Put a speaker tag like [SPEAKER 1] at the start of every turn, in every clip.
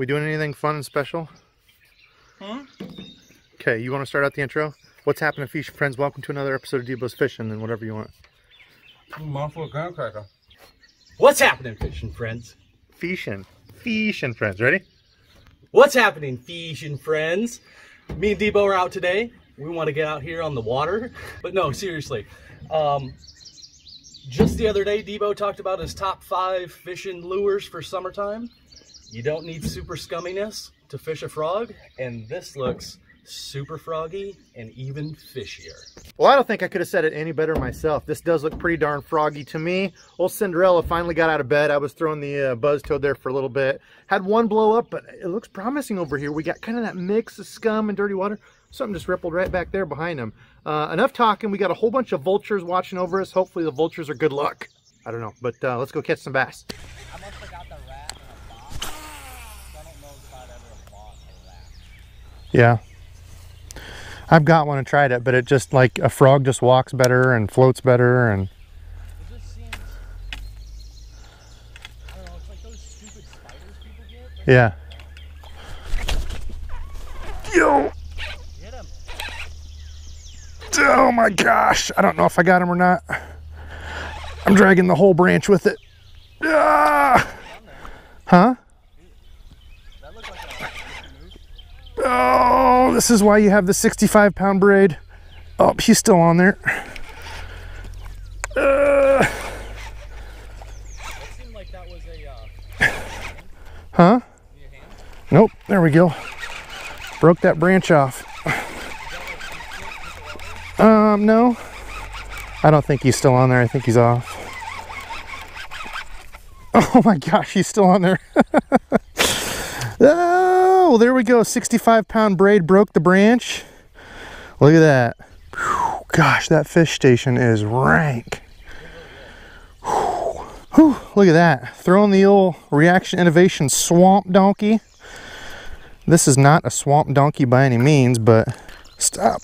[SPEAKER 1] We doing anything fun and special?
[SPEAKER 2] Huh?
[SPEAKER 1] Okay, you want to start out the intro? What's happening, fish friends? Welcome to another episode of Debo's Fishing and whatever you want.
[SPEAKER 2] Mouthful of graham cracker.
[SPEAKER 3] What's happening, fishing friends?
[SPEAKER 1] Fishing. Fishing friends. Ready?
[SPEAKER 3] What's happening, fishing friends? Me and Debo are out today. We want to get out here on the water. But no, seriously. Um, just the other day, Debo talked about his top five fishing lures for summertime. You don't need super scumminess to fish a frog, and this looks super froggy and even fishier.
[SPEAKER 1] Well, I don't think I could have said it any better myself. This does look pretty darn froggy to me. Old Cinderella finally got out of bed. I was throwing the uh, buzz toad there for a little bit. Had one blow up, but it looks promising over here. We got kind of that mix of scum and dirty water. Something just rippled right back there behind him. Uh, enough talking. We got a whole bunch of vultures watching over us. Hopefully the vultures are good luck. I don't know, but uh, let's go catch some bass.
[SPEAKER 4] I must have got the rat in a box. So I don't know if I've ever bought a rat.
[SPEAKER 1] Yeah. I've got one and tried it, but it just like a frog just walks better and floats better and yeah. Yo. Oh my gosh. I don't know if I got him or not. I'm dragging the whole branch with it. Ah! Huh?
[SPEAKER 4] That looks like a
[SPEAKER 1] Oh, this is why you have the 65 pound braid. Oh, he's still on there. Uh.
[SPEAKER 4] Uh,
[SPEAKER 1] huh? Nope, there we go. Broke that branch off. Um, no. I don't think he's still on there. I think he's off. Oh my gosh, he's still on there. oh, well, there we go. 65 pound braid broke the branch. Look at that. Whew, gosh, that fish station is rank. Whew, look at that. Throwing the old Reaction Innovation Swamp Donkey. This is not a swamp donkey by any means, but stop.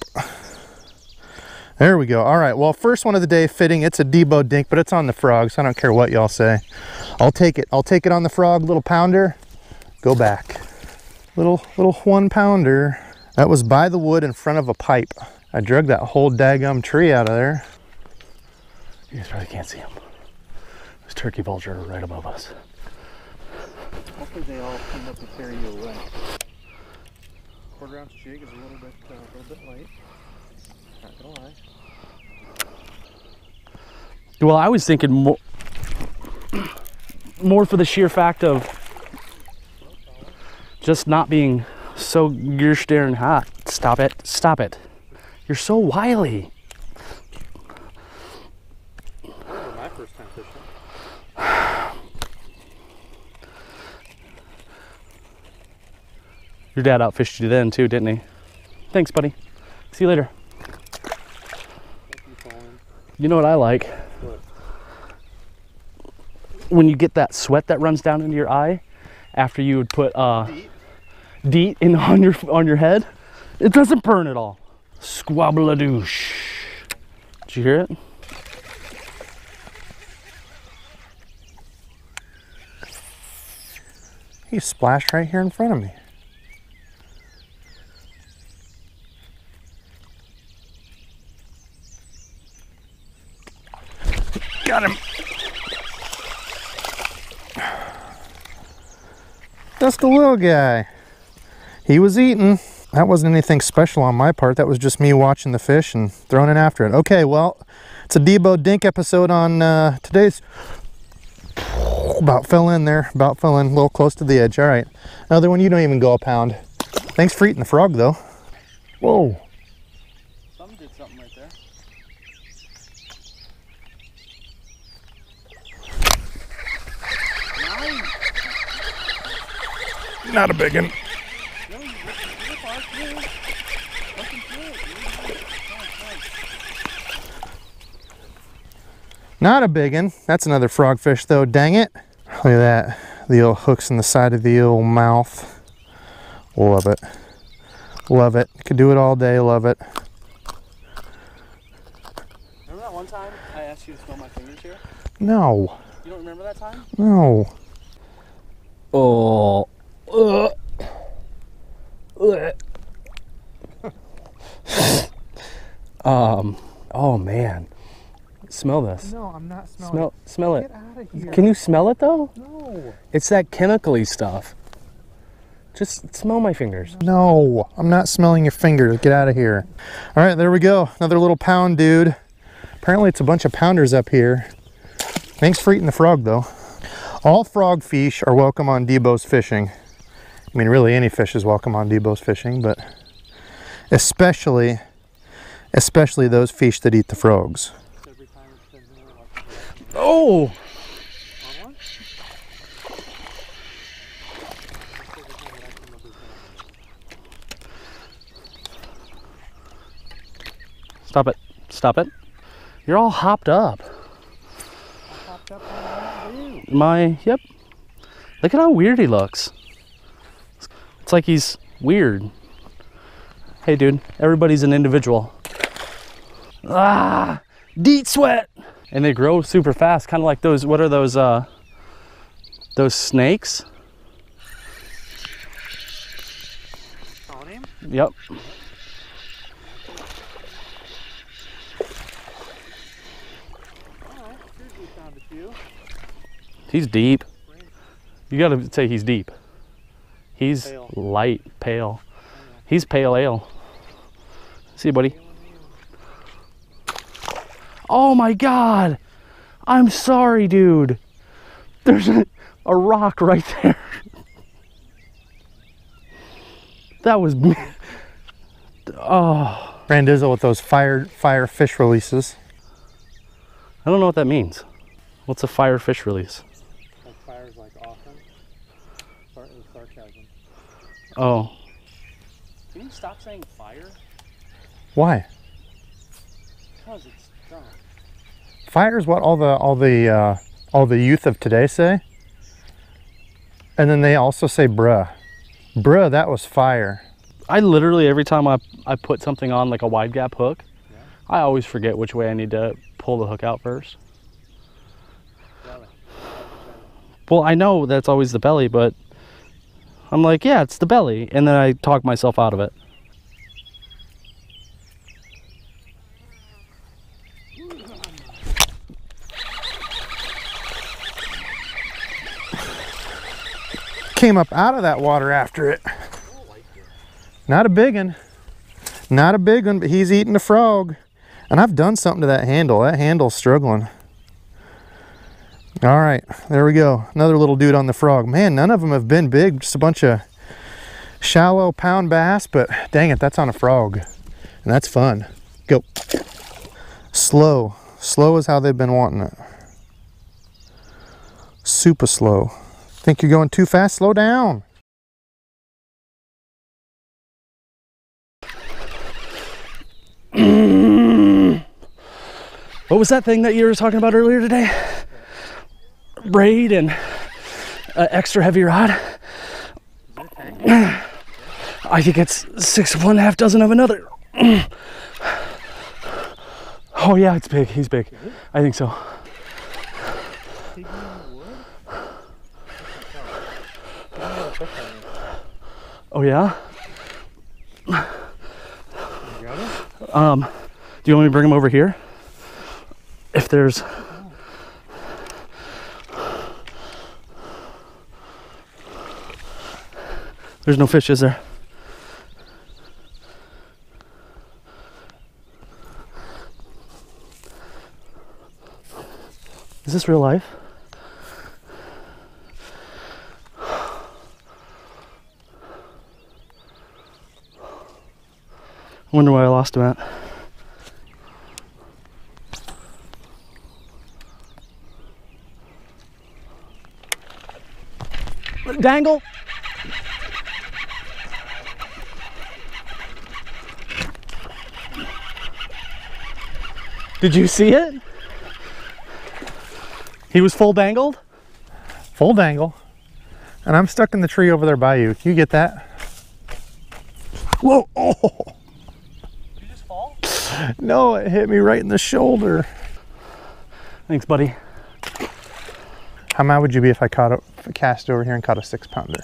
[SPEAKER 1] There we go. All right. Well, first one of the day fitting. It's a Debo dink, but it's on the frog, so I don't care what y'all say. I'll take it. I'll take it on the frog, little pounder. Go back. Little little one pounder. That was by the wood in front of a pipe. I drug that whole daggum tree out of there.
[SPEAKER 3] You guys probably can't see him. There's turkey vulture right above us.
[SPEAKER 4] Hopefully they all come up and carry you away. Quarter ounce jig is a little bit, uh, a little bit light. Not gonna lie.
[SPEAKER 3] Well, I was thinking more, more for the sheer fact of just not being so gear staring hot. Stop it. Stop it. You're so wily.
[SPEAKER 1] my first time fishing.
[SPEAKER 3] Your dad outfished you then too, didn't he? Thanks, buddy. See you later. You know what I like? When you get that sweat that runs down into your eye after you would put uh, DEET in on your on your head, it doesn't burn at all. Squabble a douche. Did you hear it?
[SPEAKER 1] He splashed right here in front of me. Got him. That's the little guy. He was eating. That wasn't anything special on my part. That was just me watching the fish and throwing it after it. Okay, well, it's a Debo Dink episode on uh, today's about fell in there, about fell in, a little close to the edge. All right. Another one, you don't even go a pound. Thanks for eating the frog, though. Whoa.
[SPEAKER 4] Some did something right there. Nine.
[SPEAKER 1] Not a big one.
[SPEAKER 4] No, you rip, rip off through. Fucking through it, dude. Nice, nice.
[SPEAKER 1] Not a big one. That's another frogfish, though. Dang it. Look at that. The old hooks in the side of the old mouth. Love it. Love it. Could do it all day. Love it.
[SPEAKER 4] Remember that one time I asked you to smell my fingers here?
[SPEAKER 1] No.
[SPEAKER 4] You don't remember that time?
[SPEAKER 1] No.
[SPEAKER 3] Oh, Ugh. Ugh. um. Oh man. Smell this.
[SPEAKER 4] No, I'm not smelling.
[SPEAKER 3] Smell. Smell it.
[SPEAKER 4] Get out of here.
[SPEAKER 3] Can you smell it though?
[SPEAKER 4] No.
[SPEAKER 3] It's that chemically stuff. Just smell my fingers.
[SPEAKER 1] No, I'm not smelling your fingers. Get out of here. All right, there we go. Another little pound dude. Apparently it's a bunch of pounders up here. Thanks for eating the frog though. All frog fish are welcome on Debo's fishing. I mean, really any fish is welcome on Debo's fishing, but especially, especially those fish that eat the frogs.
[SPEAKER 4] Every time it's been here, like,
[SPEAKER 3] Oh.
[SPEAKER 4] on one? Every time that I come up with that.
[SPEAKER 3] Stop it. Stop it. You're all hopped up. My, yep. Look at how weird he looks. It's like he's weird. Hey, dude, everybody's an individual. Ah, deet sweat. And they grow super fast, kind of like those, what are those, uh, those snakes? Yep.
[SPEAKER 4] Alright, here's we found a few.
[SPEAKER 3] He's deep. You gotta say he's deep. He's
[SPEAKER 4] Pale.
[SPEAKER 3] light, pale. He's pale ale. See, you, buddy. Oh my god! I'm sorry, dude. There's a, a rock right there. That was. me- Oh,
[SPEAKER 1] Randizzle with those fire fire fish releases.
[SPEAKER 3] I don't know what that means. What's a fire fish release?
[SPEAKER 4] Like fires like often. Start with uh, sarcasm.
[SPEAKER 3] Oh. Can you stop saying fire?
[SPEAKER 1] Why?
[SPEAKER 4] Because it's strong.
[SPEAKER 1] Fire is what all the all the uh, all the youth of today say. And then they also say bruh. Bruh, that was fire.
[SPEAKER 3] I literally every time I I put something on like a wide gap hook, I always forget which way I need to pull the hook out first. Well, I know that's always the belly, but I'm like, yeah, it's the belly, and then I talk myself out of it.
[SPEAKER 1] Came up out of that water after it. Not a big one. Not a big one, but he's eating the frog. And I've done something to that handle. That handle's struggling. All right, there we go. Another little dude on the frog. Man, none of them have been big. Just a bunch of shallow pound bass, but dang it, that's on a frog. And that's fun. Go. Slow. Slow is how they've been wanting it. Super slow. Think you're going too fast? Slow down.
[SPEAKER 3] What was that thing that you were talking about earlier today? Braid and uh, extra heavy rod. I think it's six of one, half dozen of another. Oh yeah, it's big. He's big. I think so.
[SPEAKER 4] Piggy in the wood? Piggy had a fish on it.
[SPEAKER 3] Oh yeah. Um, do you want me to bring him over here? If there's. There's no fish, is there? Is this real life? I wonder where I lost him at. Dangle. Did you see it? He was full dangled?
[SPEAKER 1] Full dangle. And I'm stuck in the tree over there by you. Can you get that? Whoa. Oh.
[SPEAKER 3] Did you just fall?
[SPEAKER 1] No, it hit me right in the shoulder.
[SPEAKER 3] Thanks, buddy.
[SPEAKER 1] How mad would you be if I caught a if I cast over here and caught a six pounder?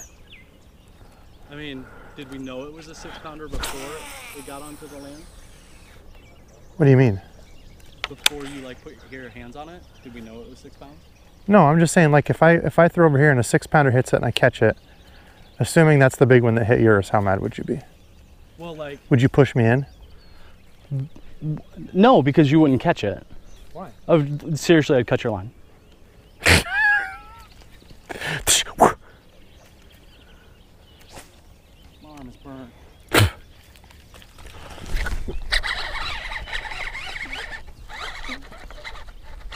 [SPEAKER 3] I mean, did we know it was a six pounder before it got onto the land?
[SPEAKER 5] What do you mean?
[SPEAKER 3] Before you like put your hands on it, did we know it was six pounds?
[SPEAKER 5] No, I'm just saying like if I if I throw over here and a six pounder hits it and I catch it, assuming that's the big one that hit yours, how mad would you be?
[SPEAKER 3] Well, like
[SPEAKER 5] Would you push me in?
[SPEAKER 3] No, because you wouldn't catch it.
[SPEAKER 6] Why?
[SPEAKER 3] Oh, seriously, I'd cut your line. My arm is burnt.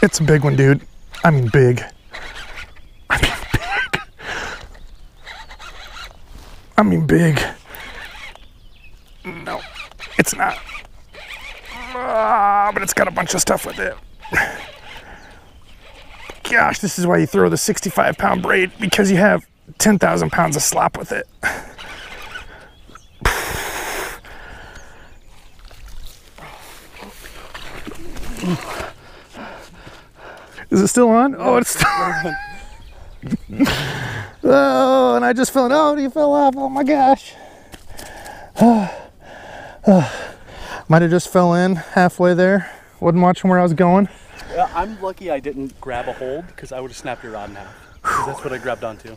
[SPEAKER 5] It's a big one, dude. I mean big. I mean big. I mean big. No, it's not. Ah, but it's got a bunch of stuff with it. Gosh, this is why you throw the 65 pound braid because you have 10,000 pounds of slop with it. Is it still on? Oh, it's still on. oh, and I just fell. Oh, you fell off. Oh my gosh. Might have just fell in halfway there. Wasn't watching where I was going.
[SPEAKER 3] Yeah, I'm lucky I didn't grab a hold because I would have snapped your rod in half. 'Cause that's what I grabbed onto.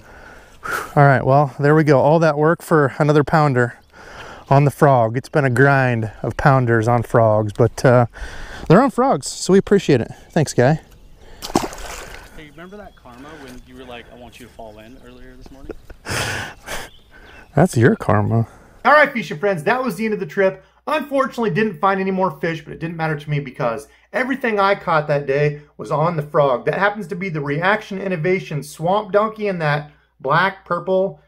[SPEAKER 5] All right, well, there we go. All that work for another pounder on the frog. It's been a grind of pounders on frogs, but uh, they're on frogs, so we appreciate it. Thanks, guy.
[SPEAKER 3] Hey, remember that karma when you were like, I want you to fall in earlier this morning?
[SPEAKER 5] That's your karma.
[SPEAKER 1] All right, Fisher friends, that was the end of the trip. Unfortunately, didn't find any more fish, but it didn't matter to me because everything I caught that day was on the frog. That happens to be the Reaction Innovation Swamp Donkey in that black, purple.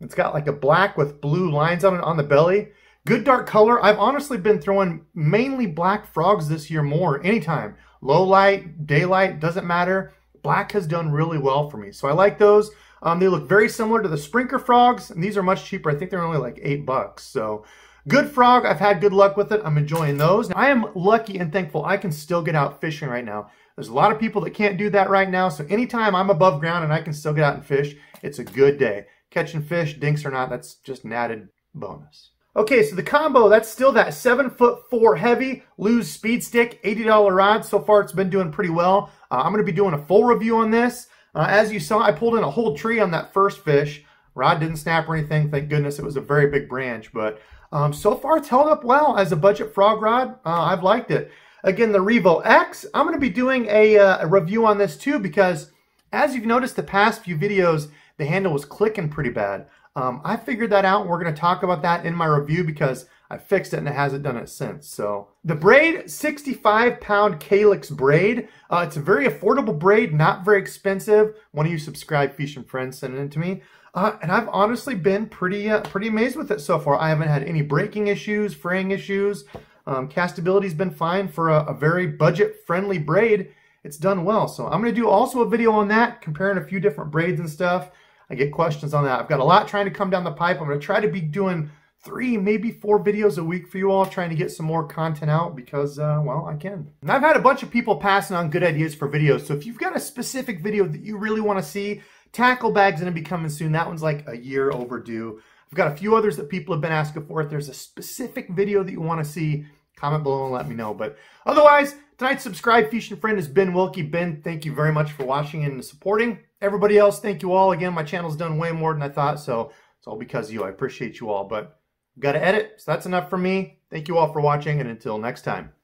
[SPEAKER 1] It's got like a black with blue lines on it on the belly. Good dark color. I've honestly been throwing mainly black frogs this year more anytime. Low light, daylight, doesn't matter. Black has done really well for me. So I like those. Um, they look very similar to the Sprinker frogs, and these are much cheaper. I think they're only like eight bucks. So good frog. I've had good luck with it. I'm enjoying those. I am lucky and thankful I can still get out fishing right now. There's a lot of people that can't do that right now. So anytime I'm above ground and I can still get out and fish, it's a good day. Catching fish, dinks or not, that's just an added bonus. Okay, so the combo, that's still that seven foot four heavy Lew's Speed Stick, $80 rod. So far it's been doing pretty well. Uh, I'm gonna be doing a full review on this. Uh, as you saw, I pulled in a whole tree on that first fish. Rod didn't snap or anything, thank goodness. It was a very big branch, but um, so far it's held up well as a budget frog rod. Uh, I've liked it. Again, the Revo X, I'm gonna be doing a, uh, a review on this too because as you've noticed the past few videos, the handle was clicking pretty bad. Um, I figured that out. and We're going to talk about that in my review because I fixed it and it hasn't done it since. So the braid, 65 pound Calyx braid. Uh, it's a very affordable braid, not very expensive. One of you subscribe Fishing Friends sent it to me. Uh, and I've honestly been pretty uh, pretty amazed with it so far. I haven't had any breaking issues, fraying issues. Um, castability's been fine for a, a very budget-friendly braid. It's done well. So I'm going to do also a video on that, comparing a few different braids and stuff. I get questions on that. I've got a lot trying to come down the pipe. I'm going to try to be doing three, maybe four videos a week for you all, trying to get some more content out because, uh, well, I can. And I've had a bunch of people passing on good ideas for videos. So if you've got a specific video that you really want to see, tackle bag's going to be coming soon. That one's like a year overdue. I've got a few others that people have been asking for. If there's a specific video that you want to see, comment below and let me know. But otherwise, tonight's subscribe fishing friend has been Wilkie. Ben, thank you very much for watching and supporting. Everybody else, thank you all. Again, my channel's done way more than I thought, so it's all because of you. I appreciate you all, but I've got to edit, so that's enough for me. Thank you all for watching, and until next time.